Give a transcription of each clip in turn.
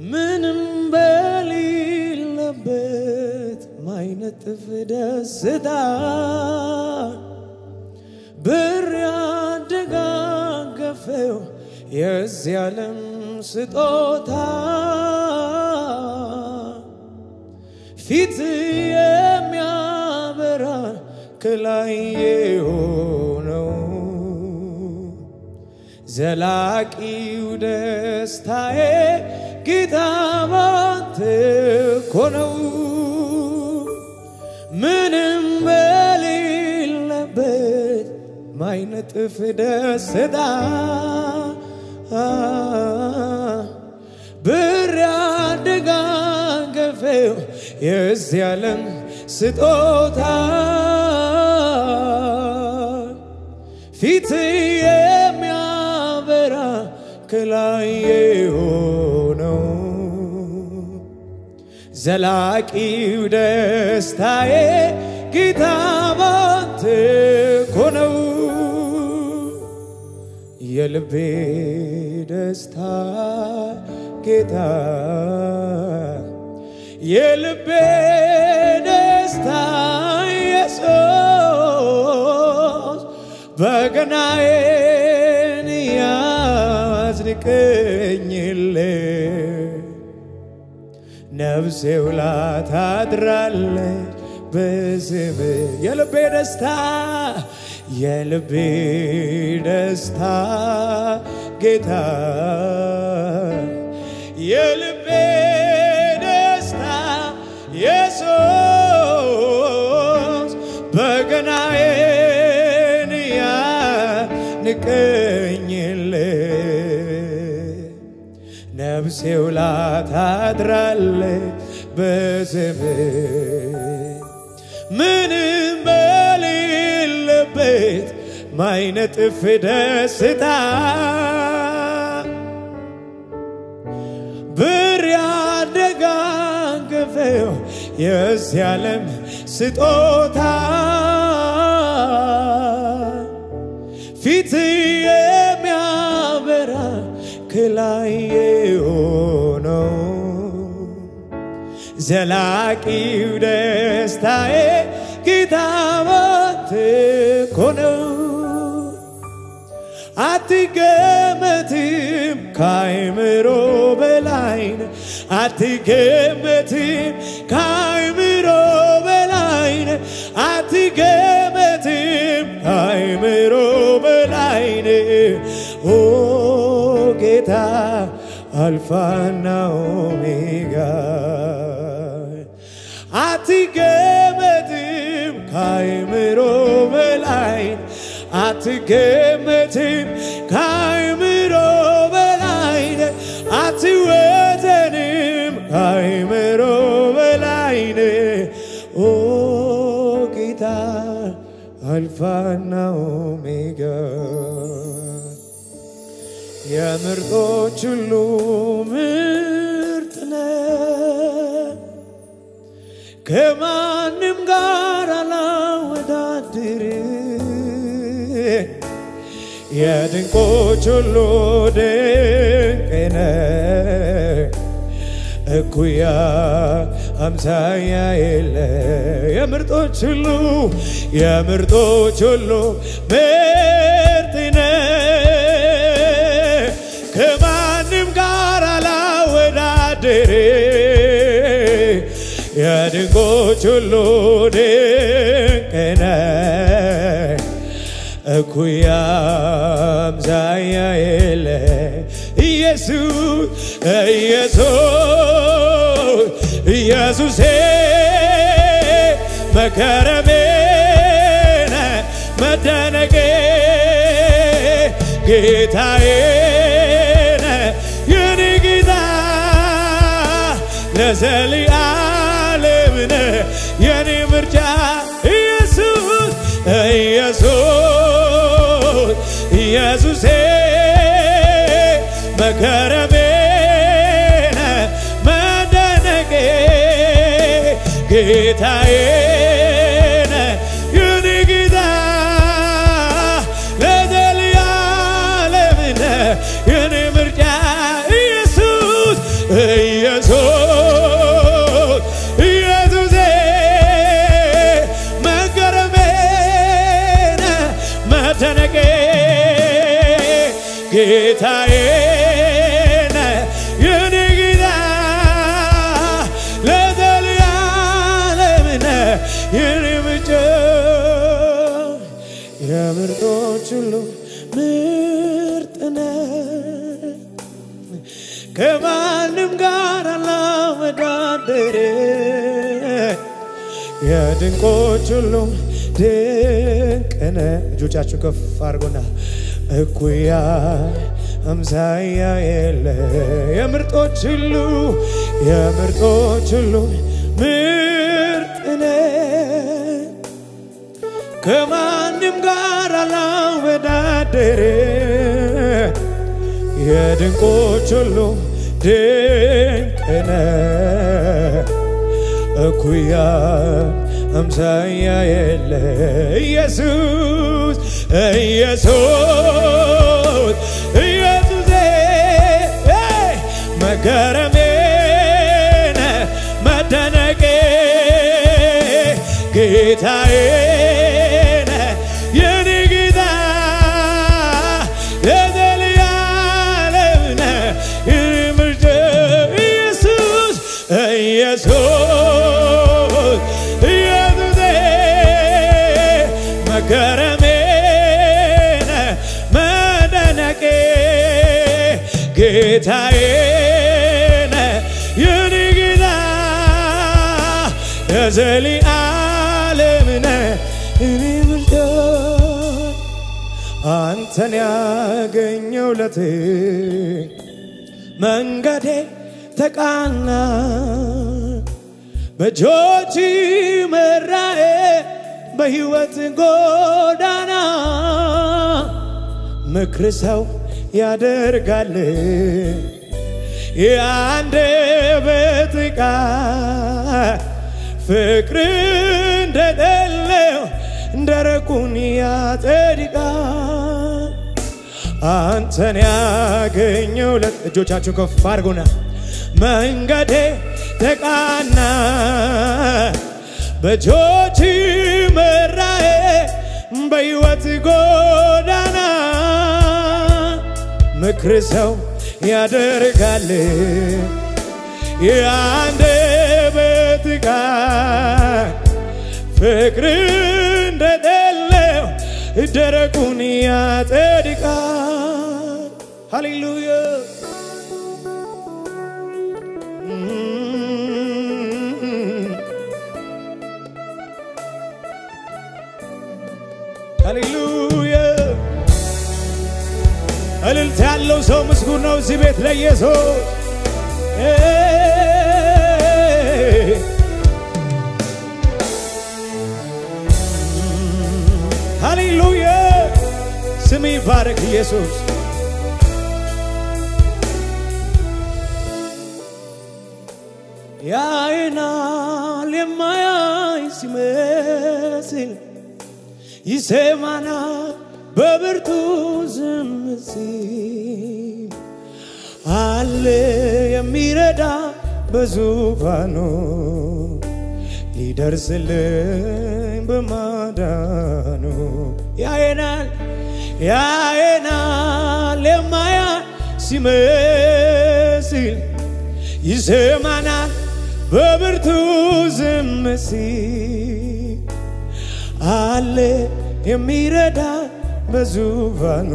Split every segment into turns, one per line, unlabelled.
ምንም በሌለበት ማይነጥፍ ደስታ ብር ያደጋገፈው የዚህ ዓለም ስጦታ ፊት የሚያበራ ከላይ የሆነው ዘላቂው ደስታዬ ጌታ ባንተ እኮ ነው። ምንም በሌለበት ማይነጥፍ ደስታ ብር ያደጋገፈው የዚህ ዓለም ስጦታ ፊት የሚያበራ ከላይ የሆነው ዘላቂው ደስታዬ ጌታ ባንተ እኮ የልቤ ደስታ ጌታ የልቤ ደስታ ኢየሱስ በገናዬን ያዝንቀኝል ነፍሴ ውላ ታድራለች በስም የልቤ ደስታ የልቤ ደስታ ጌታ ውላ ታድራለች በስም ምንም በሌለበት ማይነጥፍ ደስታ። ብር ያደጋገፈው የዚህ ዓለም ስጦታ። ፊት የሚያበራ ከላይ ዘላቂው ደስታዬ ጌታ ባንተ እኮ ነው። አትገመትም ከአይምሮ በላይ ነህ። አትገመትም ከአይምሮ በላይ ነህ። አትገመትም ከአይምሮ በላይ ነህ። ኦ ጌታ አልፋና ኦሜጋ አትገመትም ከአይምሮ በላይ አትገመትም ከአይምሮ በላይ አትወዘንም ከአይምሮ በላይ ኦ ጌታ አልፋና ኦሜጋ የምርጦች ሁሉ ምርጥ ነህ። ከማንም ጋር አላወዳድር የድንቆች ሁሉ ድንቅ ነህ። እኩያ አምሳያ የለ። የምርጦች ሁሉ የምርጦች ሁሉ ምርጥ ነህ አላወዳድር የድንቆች ሁሉ ድንቅ ነህ እኩያ አምሳያ የለ ኢየሱስ ኢየሱስ ኢየሱሴ መከረሜነ መደነቄ ጌታዬነ ለዘለዓለምነ የኔ ምርጫ ኢየሱስ ኢየሱስ ኢየሱሴ መከረሜነ መደነቄ ጌታዬነ ጌታዬነ የኔ ጌታ ለዘለዓለምነ የኔ ምንጭ የምርጦች ሁሉ ምርጥ ከማንም ጋር አላወዳደር የድንቆች ሁሉ ድንቅ እጆቻችሁ ከፍ አድርጎና እኩያ አምሳያ የለ። የምርጦች ሁሉ የምርጦች ሁሉ ምርጥ ነህ። ከማንም ጋር አላወዳደር የድንቆች ሁሉ ድንቅ ነህ። እኩያ አምሳያ የለ። ኢየሱስ ኢየሱስ ኢየሱሴ መገረሜ ነህ መደነቄ ጌታዬ ለዘለዓለም ነህ የኔ ምርጫ። አንተን ያገኘው ለት መንገዴ ተቃና። በእጆች መራኤ በሕይወት ጎዳና። ምክር ሰው ያደርጋል የአንደበት ቃል ፍቅር እንደሌለው ደረቁን ያጸድቃል። አንተን ያገኘው እጆቻችሁ ከፍ አድርጉና መንገዴ ተቃና። በእጆች መራዬ በሕይወት ጎዳና። ምክር ሰው ያደርጋል። የአንደበት ቃል ፍቅር እንደሌለው ደረቁን ያጸድቃል። ሃሌሉያ። ሃሌሉያ። እልልታ ያለው ሰው ምስጉን ነው። እዚህ ቤት ለኢየሱስ ሃሌሉያ! ስም ይባረክ ኢየሱስ። ያይናል የማያይ ሲመስል ይሰማናል በብርቱ ዝም ሲል አለ የሚረዳ በዙፋኑ ሊደርስልኝ በማዳኑ ያየናል ያየናል የማያ ሲመስል። ይሰማናል በብርቱ ዝም ሲል። አለ የሚረዳ በዙፋኑ።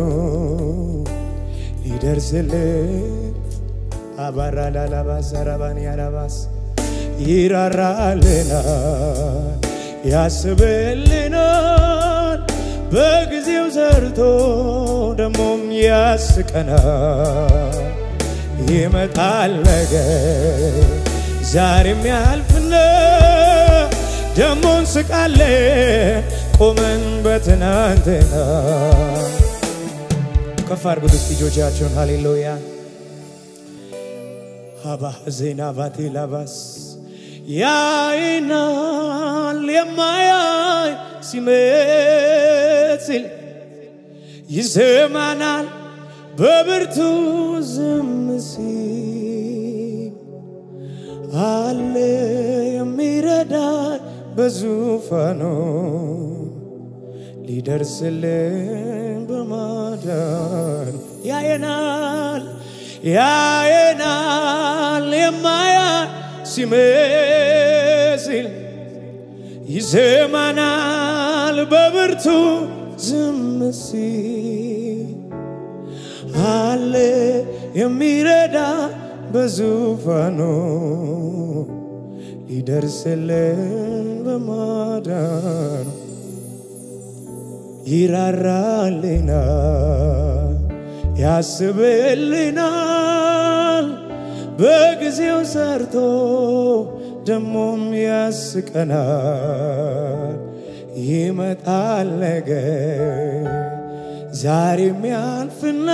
ሊደርስልን አባራላላባስ አራባን ያራባስ ይራራልናል ያስብልናል። በጊዜው ሰርቶ ደሞም ያስቀናል። ይመጣል ነገር ዛሬም ያልፍና ደሞ እንስቃለን ቆመን በትናንትና። ከፍ አድርጉት እስቲ እጆቻችሁን ሃሌሉያ! አባ ዜና ባቴ ላባስ ያይናል የማያይ ሲመስል ይሰማናል በብርቱ ዝም ሲል አለ የሚረዳ
በዙፋኑ ሊደርስልን በማዳኑ ያየናል ያየናል የማያ ሲመስል ይሰማናል በብርቱ ዝም ሲል አለ የሚረዳ በዙፋኑ ሊደርስልን በማዳኑ ይራራልናል ያስብልናል በጊዜው ሰርቶ ደሞም ያስቀናል። ይመጣል ነገ ዛሬም ያልፍና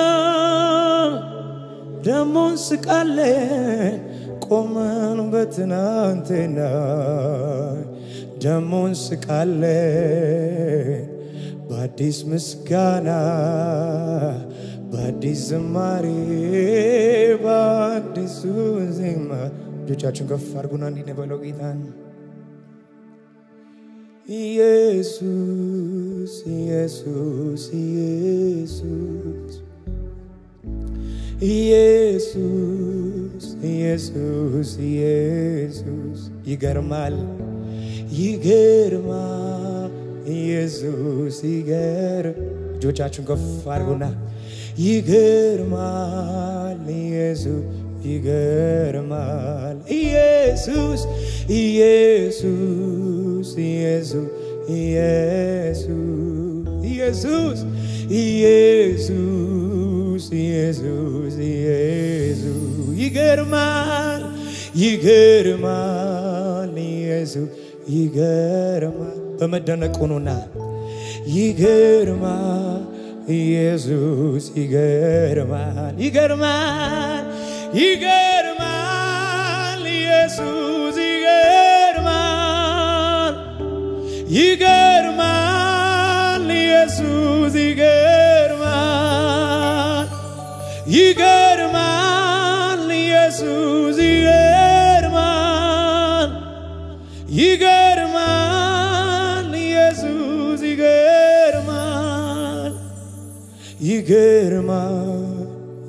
ደሞ እንስቃለን ቆመን በትናንትና ደሞ እንስቃለን በአዲስ ምስጋና በአዲስ ዝማሬ በአዲሱ ዜማ። እጆቻችሁን ከፍ አድርጉና እንዲህ በለው ጌታን? ኢየሱስ ኢየሱስ ኢየሱስ ኢየሱስ ኢየሱስ ኢየሱስ። ይገርማል ይገርማል ኢየሱስ ይገር እጆቻችሁን ከፍ አድርጉና ይገርማል። ኢየሱስ ይገርማል። ኢየሱስ ኢየሱስ ኢየሱስ ኢየሱስ ኢየሱስ ኢየሱስ ኢየሱስ ይገርማል። ይገርማል። ኢየሱስ ይገርማል። በመደነቅ ይገርማል ኢየሱስ ይገርማል ይገርማል ይገርማል። ኢየሱስ ይገርማል ይገርማል። ኢየሱስ ይገርማል ይገርማል። ኢየሱስ ይገርማል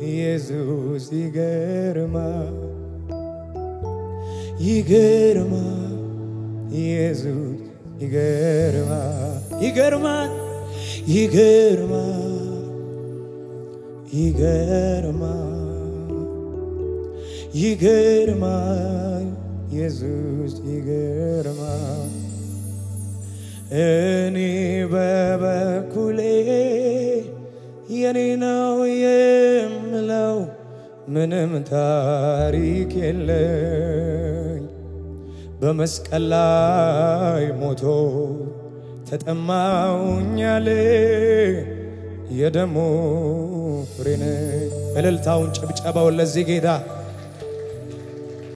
ኢየሱስ ይገርማል ይገርማል ኢየሱስ ይገርማል ይገርማል ይገርማል ይገርማል ይገርማል ኢየሱስ ይገርማል እኔ በበኩሌ የኔ ነው የምለው ምንም ታሪክ የለኝ በመስቀል ላይ ሞቶ ተጠማውኛል የደሞ ፍሬ ነኝ። እልልታውን ጭብጨባውን ለዚህ ጌታ